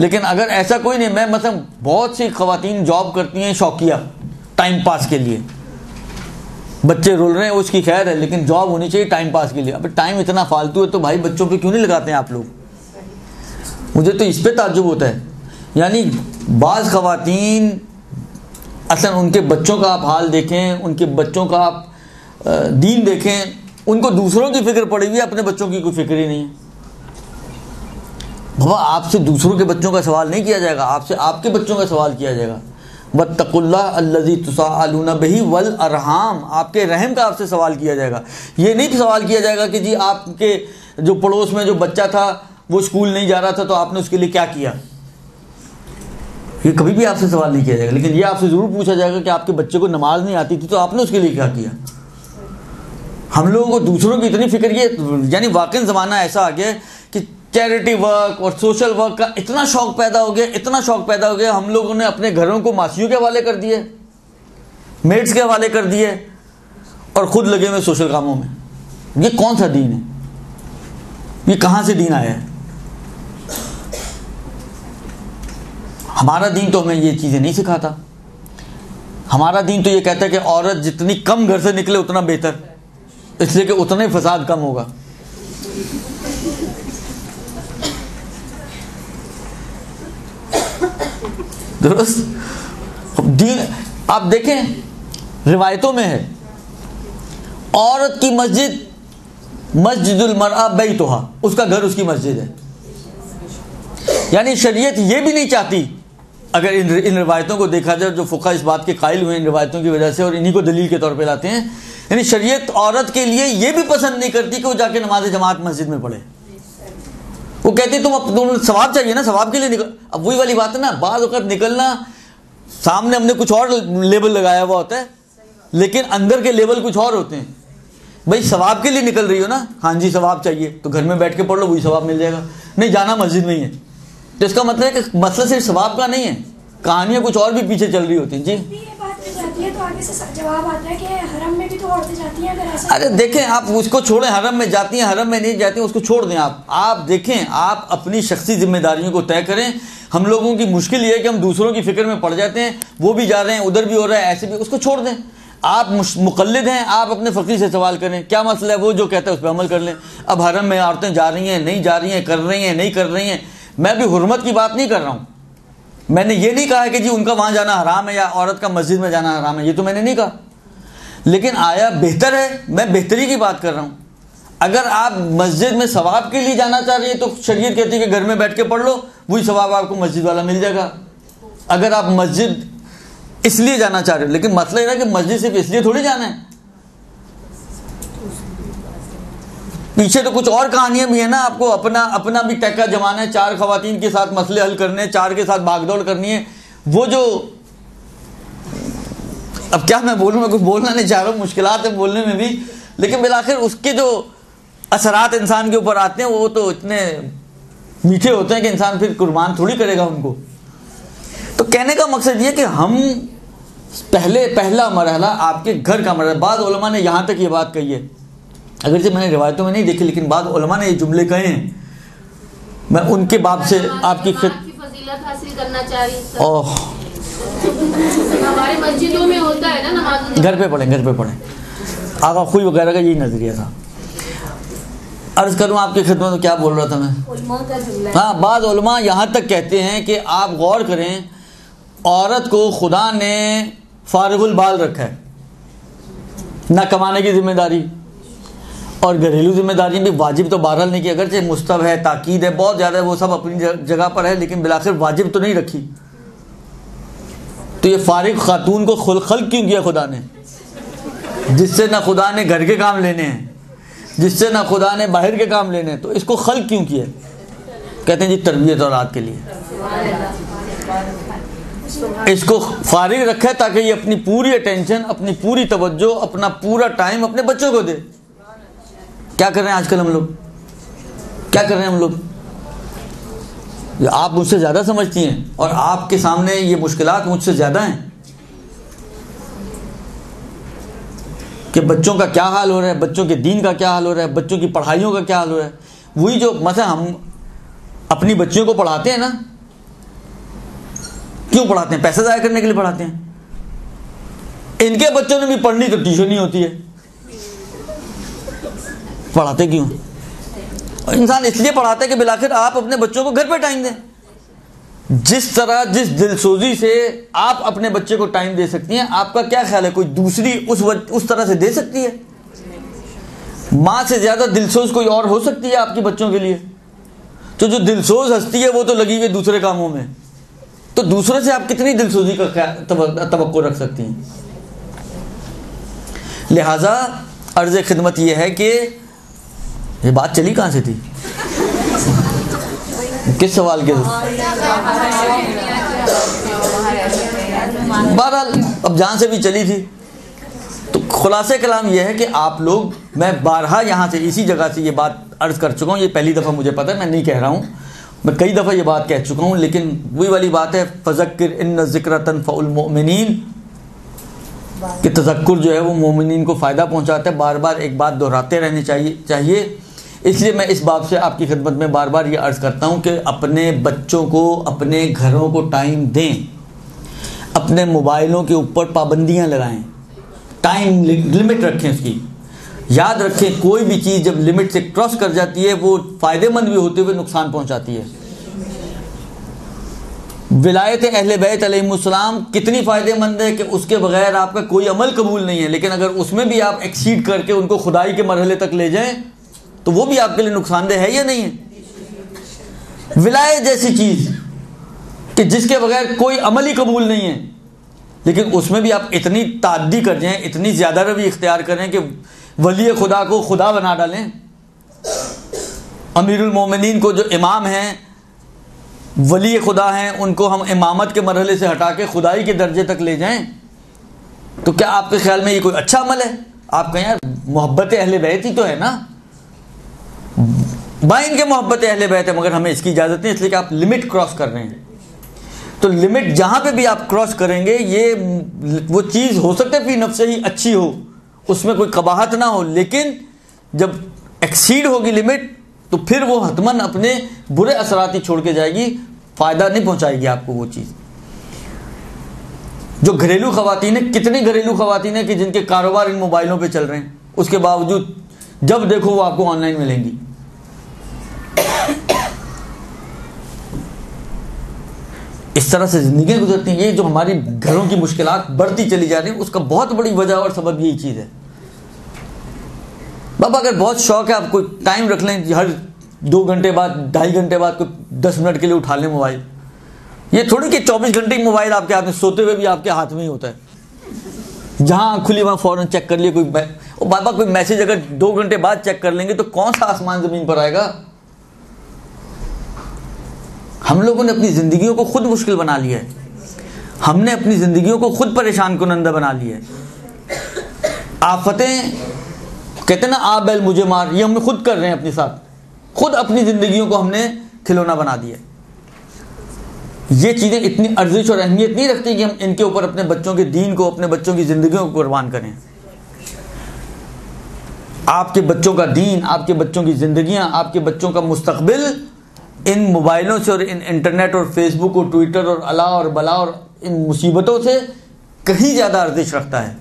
लेकिन अगर ऐसा कोई नहीं, मैं मतलब बहुत सी खातन जॉब करती हैं शौकिया टाइम पास के लिए। बच्चे रोल रहे हैं उसकी खैर है, लेकिन जॉब होनी चाहिए टाइम पास के लिए। अब टाइम इतना फालतू है तो भाई बच्चों पे क्यों नहीं लगाते हैं आप लोग? मुझे तो इस पर ताजुब होता है। यानी बाज़ खातन असल उनके बच्चों का आप हाल देखें, उनके बच्चों का आप दीन देखें, उनको दूसरों की फ़िक्र पड़ी हुई है, अपने बच्चों की कोई फ़िक्र ही नहीं है। बाबा, आपसे दूसरों के बच्चों का सवाल नहीं किया जाएगा, आपसे आपके बच्चों का सवाल किया जाएगा। अल्लजी तुसालूना बही वल अरहाम, आपके रहम का आपसे सवाल किया जाएगा। ये नहीं सवाल किया जाएगा कि जी आपके जो पड़ोस में जो बच्चा था, वो स्कूल नहीं जा रहा था तो आपने उसके लिए क्या किया? ये कभी भी आपसे सवाल नहीं किया जाएगा, लेकिन ये आपसे ज़रूर पूछा जाएगा कि आपके बच्चे को नमाज़ नहीं आती थी तो आपने उसके लिए क्या किया? हम लोगों को दूसरों की इतनी फ़िक्र, ये यानी वाकई ज़माना ऐसा आ गया चैरिटी वर्क और सोशल वर्क का इतना शौक पैदा हो गया, इतना शौक पैदा हो गया, हम लोगों ने अपने घरों को मासियों के हवाले कर दिए मेड्स के हवाले कर दिए और खुद लगे हुए सोशल कामों में। ये कौन सा दीन है? ये कहाँ से दीन आया है? हमारा दीन तो हमें ये चीज़ें नहीं सिखाता। हमारा दीन तो ये कहता है कि औरत जितनी कम घर से निकले उतना बेहतर, इसलिए कि उतना ही फसाद कम होगा। दुरुस्त? दीन, आप देखें, रिवायतों में है। औरत की मस्जिद, मस्जिदुल मरआ बैतुहा, उसका घर उसकी मस्जिद है। यानी शरीयत ये भी नहीं चाहती, अगर इन इन रिवायतों को देखा जाए, जो फुका इस बात के कायल हुए इन रिवायतों की वजह से और इन्हीं को दलील के तौर पे लाते हैं, यानी शरीयत औरत के लिए ये भी पसंद नहीं करती कि वो जाके नमाज़ जमात मस्जिद में पढ़े। वो कहती तुम तुम सवाब चाहिए ना, सवाब के लिए निकल अब वही वाली बात है ना, बाद वक्त निकलना, सामने हमने कुछ और लेबल लगाया हुआ होता है, लेकिन अंदर के लेबल कुछ और होते हैं। भाई, सवाब के लिए निकल रही हो ना हाँ जी, सवाब चाहिए तो घर में बैठ के पढ़ लो, वही सवाब मिल जाएगा। नहीं, जाना मस्जिद में ही है। तो इसका मतलब है कि मसला सिर्फ़ सवाब का नहीं है, कहानियाँ कुछ और भी पीछे चल रही होती हैं, जी। अरे देखें, आप उसको छोड़ें, हरम में जाती हैं, हरम में नहीं जाती, उसको छोड़ दें आप। आप देखें, आप अपनी शख्सी जिम्मेदारियों को तय करें। हम लोगों की मुश्किल ये है कि हम दूसरों की फ़िक्र में पड़ जाते हैं, वो भी जा रहे हैं, उधर भी हो रहा है, ऐसे भी, उसको छोड़ दें। आप मुकलद हैं, आप अपने फ़कीर से सवाल करें, क्या मसला है, वो जो कहता है उस पर अमल कर लें। अब हरम में औरतें जा रही हैं, नहीं जा रही हैं, कर रही हैं, नहीं कर रही हैं, मैं भी हुरमत की बात नहीं कर रहा हूँ। मैंने ये नहीं कहा कि जी उनका वहाँ जाना हराम है या औरत का मस्जिद में जाना हराम है, ये तो मैंने नहीं कहा। लेकिन आया बेहतर है, मैं बेहतरी की बात कर रहा हूँ। अगर आप मस्जिद में सवाब के लिए जाना चाह रही है तो शरीयत कहती है कि घर में बैठ के पढ़ लो, वही सवाब आपको मस्जिद वाला मिल जाएगा। अगर आप मस्जिद इसलिए जाना चाह रहे हो, लेकिन मसला यह है कि मस्जिद सिर्फ़ इसलिए थोड़ी जाना है। पीछे तो कुछ और कहानियाँ भी है ना, आपको अपना अपना भी टैका जमाना है, चार खातन के साथ मसले हल करने हैं, चार के साथ भागदौड़ करनी है। वो जो, अब क्या मैं बोलूँ, मैं कुछ बोलना नहीं चाह रहा हूँ मुश्किल है बोलने में भी, लेकिन बिलाखिर उसके जो असरात इंसान के ऊपर आते हैं, वो तो इतने मीठे होते हैं कि इंसान फिर कुर्बान थोड़ी करेगा उनको। तो कहने का मकसद ये कि हम पहले, पहला मरहला आपके घर का मरहला, बाद ने यहाँ तक ये बात कही है। अगर से मैंने रिवायतों में नहीं देखी लेकिन बाद उलमा ने ये जुमले कहे हैं मैं उनके बाप से आपकी ओह। हमारे मस्जिदों में होता है ना नमाज़ घर पे पढ़े घर पे पढ़े। आगा खुई वगैरह का यही नज़रिया था। अर्ज़ करूँ आपकी खिदमत में क्या बोल रहा था मैं? हाँ बाद उलमा यहाँ तक कहते हैं कि आप गौर करें औरत को खुदा ने फारगुल बाल रखा है। ना कमाने की ज़िम्मेदारी और घरेलू ज़िम्मेदारी भी वाजिब तो बहरहाल नहीं की अगर चाहे मुस्तब है, ताकीद है, बहुत ज़्यादा वो सब अपनी जगह पर है, लेकिन बिलाखिर वाजिब तो नहीं रखी। तो ये फारिग खातून को खुल खल क्यों किया खुदा ने? जिससे ना खुदा ने घर के काम लेने हैं, जिससे ना खुदा ने बाहर के काम लेने हैं तो इसको खल क्यों किया? कहते हैं जी, तरबियत और रात के लिए। इसको फारिग रखे ताकि ये अपनी पूरी अटेंशन अपनी पूरी तवज्जो, अपना पूरा टाइम अपने बच्चों को दे। क्या कर रहे हैं आजकल हम लोग? क्या कर रहे हैं हम लोग? आप मुझसे ज़्यादा समझती हैं और आपके सामने ये मुश्किल मुझसे ज़्यादा हैं कि बच्चों का क्या हाल हो रहा है, बच्चों के दीन का क्या हाल हो रहा है, बच्चों की पढ़ाइयों का क्या हाल हो रहा है। वही जो मतलब हम अपनी बच्चियों को पढ़ाते हैं ना, क्यों पढ़ाते हैं? पैसा ज़ाया करने के लिए पढ़ाते हैं। इनके बच्चों ने भी पढ़नी तो ट्यूशन ही होती है। पढ़ाते क्यों? इंसान इसलिए पढ़ाता कि बिलाखिर आप अपने बच्चों को घर पे टाइम दें। जिस तरह जिस दिलसोजी से आप अपने बच्चे को टाइम दे सकती हैं आपका क्या ख्याल है? कोई दूसरी उस वज, उस तरह से दे सकती है? माँ से ज़्यादा दिलसोज कोई और हो सकती है आपके बच्चों के लिए? तो जो दिलसोज हस्ती है वो तो लगी हुई दूसरे कामों में। तो दूसरे से आप कितनी दिलसोजी का तो रख सकती हैं? लिहाजा अर्ज़ खिदमत यह है कि ये बात चली कहाँ से थी? किस सवाल के? बहरहाल, अब जहाँ से भी चली थी। तो खुलासे कलाम यह है कि आप लोग, मैं बारहा यहाँ से इसी जगह से ये बात अर्ज़ कर चुका हूँ। ये पहली दफ़ा मुझे पता है, मैं नहीं कह रहा हूँ। मैं कई दफ़ा ये बात कह चुका हूँ, लेकिन वही वाली बात है फजक्र इन ज़िक्र तनफ़ुलमिन कि तजक्र जो है वो मोमिन को फ़ायदा पहुँचाता है। बार बार एक बात दोहराते रहने चाहिए चाहिए। इसलिए मैं इस बात से आपकी खिदमत में बार बार ये अर्ज़ करता हूँ कि अपने बच्चों को, अपने घरों को टाइम दें। अपने मोबाइलों के ऊपर पाबंदियाँ लगाएँ। टाइम लिमिट रखें उसकी। याद रखें, कोई भी चीज़ जब लिमिट से क्रॉस कर जाती है, वो फ़ायदेमंद भी होते हुए नुकसान पहुंचाती है। विलायत अहल बैत अलैहिस्सलाम कितनी फ़ायदेमंद है कि उसके बगैर आपका कोई अमल कबूल नहीं है, लेकिन अगर उसमें भी आप एक्सीड करके उनको खुदाई के मरहले तक ले जाएँ तो वो भी आपके लिए नुकसानदेह है या नहीं है? विलायत जैसी चीज़ कि जिसके बगैर कोई अमल ही कबूल नहीं है, लेकिन उसमें भी आप इतनी तादी कर जाएँ, इतनी ज़्यादा रवि इख्तियार करें कि वली खुदा को खुदा बना डालें। अमीरुलमोमिन को जो इमाम हैं वली खुदा हैं, उनको हम इमामत के मरहले से हटा के खुदाई के दर्जे तक ले जाएँ तो क्या आपके ख्याल में ये कोई अच्छा अमल है? आप कहें यार, मोहब्बत अहल बैत ही तो है ना। बाइन इनके मोहब्बत अहल बैत है, मगर हमें इसकी इजाज़त नहीं, इसलिए कि आप लिमिट क्रॉस कर रहे हैं। तो लिमिट जहाँ पे भी आप क्रॉस करेंगे, ये वो चीज़ हो सकता है, फ़ी नफ से ही अच्छी हो, उसमें कोई कबाहत ना हो, लेकिन जब एक्सीड होगी लिमिट तो फिर वो हतमन अपने बुरे असरात ही छोड़ के जाएगी, फ़ायदा नहीं पहुंचाएगी आपको वो चीज़। जो घरेलू खातन है, कितनी घरेलू खातन है कि जिनके कारोबार इन मोबाइलों पे चल रहे हैं, उसके बावजूद जब देखो वो आपको ऑनलाइन मिलेंगी। इस तरह से ज़िंदगी गुजरती हैं, ये जो हमारी घरों की मुश्किल बढ़ती चली जा रही है, उसका बहुत बड़ी वजह और सबब यही चीज़ है। बाबा, अगर बहुत शौक है, आप कोई टाइम रख लें हर दो घंटे बाद, ढाई घंटे बाद कोई दस मिनट के लिए उठा लें मोबाइल। ये थोड़ी कि चौबीस घंटे मोबाइल आपके हाथ में, सोते हुए भी आपके हाथ में ही होता है। जहाँ खुली, वहाँ फ़ौरन चेक कर लिए कोई बाबा, कोई मैसेज अगर दो घंटे बाद चेक कर लेंगे तो कौन सा आसमान ज़मीन पर आएगा? हम लोगों ने अपनी ज़िंदगियों को खुद मुश्किल बना लिया है। हमने अपनी ज़िंदगियों को खुद परेशान कुनंदा बना लिया है। आफतें कहते ना, आ बैल मुझे मार, ये हम खुद कर रहे हैं अपने साथ। खुद अपनी ज़िंदगियों को हमने खिलौना बना दिया ये चीज़ें इतनी अर्जिश और अहमियत नहीं रखती कि हम इनके ऊपर अपने बच्चों के दीन को, अपने बच्चों की ज़िंदगियों को कुर्बान करें। आपके बच्चों का दीन, आपके बच्चों की ज़िंदगियाँ, आपके बच्चों का मुस्तकबिल इन मोबाइलों से और इन इंटरनेट और फेसबुक और ट्विटर और अला और बला और इन मुसीबतों से कहीं ज़्यादा अर्जिश रखता है।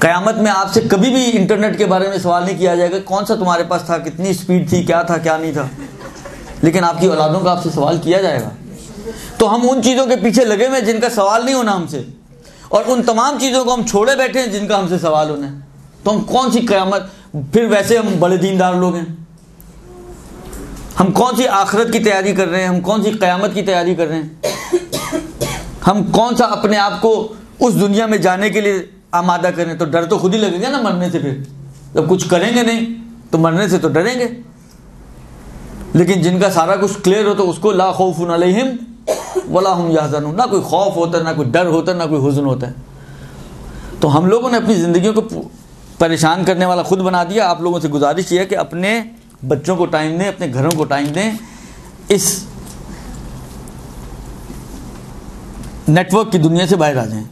क़यामत में आपसे कभी भी इंटरनेट के बारे में सवाल नहीं किया जाएगा, कौन सा तुम्हारे पास था, कितनी स्पीड थी, क्या था, क्या नहीं था। लेकिन आपकी औलादों का आपसे सवाल किया जाएगा। तो हम उन चीज़ों के पीछे लगे हुए जिनका सवाल नहीं होना हमसे, और उन तमाम चीज़ों को हम छोड़े बैठे हैं जिनका हमसे सवाल होना है। तो हम कौन सी क़यामत, फिर वैसे हम बड़े दीनदार लोग हैं। हम कौन सी आखरत की तैयारी कर रहे हैं? हम कौन सी क़यामत की तैयारी कर रहे हैं? हम कौन सा अपने आप को उस दुनिया में जाने के लिए आमादा करें तो डर तो खुद ही लगेगा ना मरने से फिर। जब कुछ करेंगे नहीं तो मरने से तो डरेंगे। लेकिन जिनका सारा कुछ क्लियर हो तो उसको ला खौफ अलहिम वला हम याजन ना कोई खौफ होता है, ना कोई डर होता है, ना कोई हुजन होता है। तो हम लोगों ने अपनी ज़िंदगी को परेशान करने वाला खुद बना दिया। आप लोगों से गुजारिश ये कि अपने बच्चों को टाइम दें, अपने घरों को टाइम दें, इस नेटवर्क की दुनिया से बाहर आ जाएँ।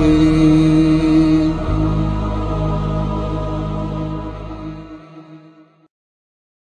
जाए